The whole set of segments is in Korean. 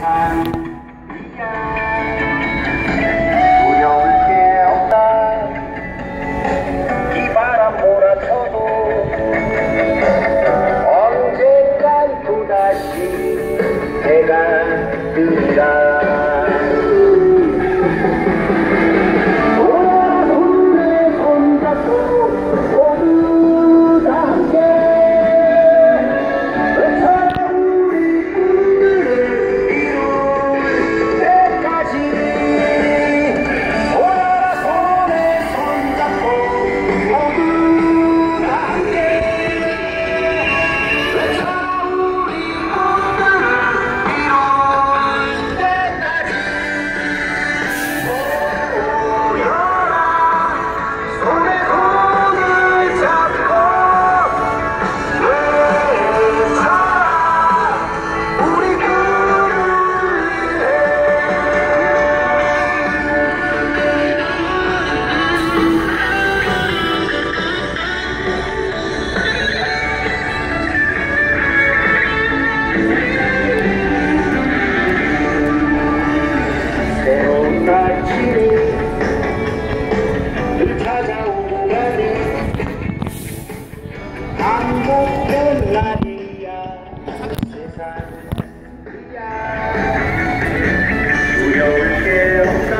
두 찾아오고 가네 반복된 날이야 세상이야 두려울 게 없다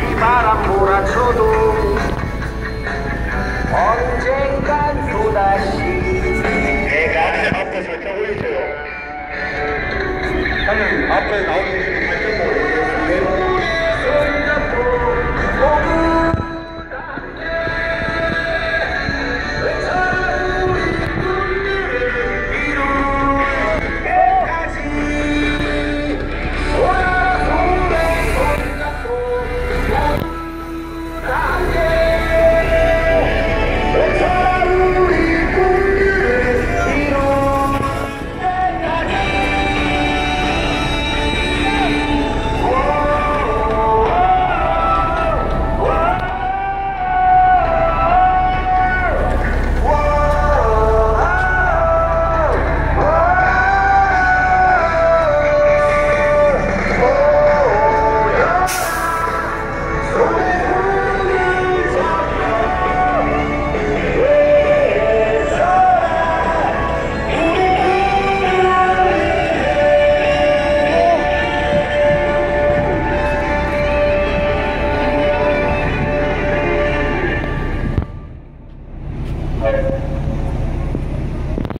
이 바람 몰아쳐도 언젠간 또다시 내가 앞에 살짝 올리세요. 형님 앞에 나오는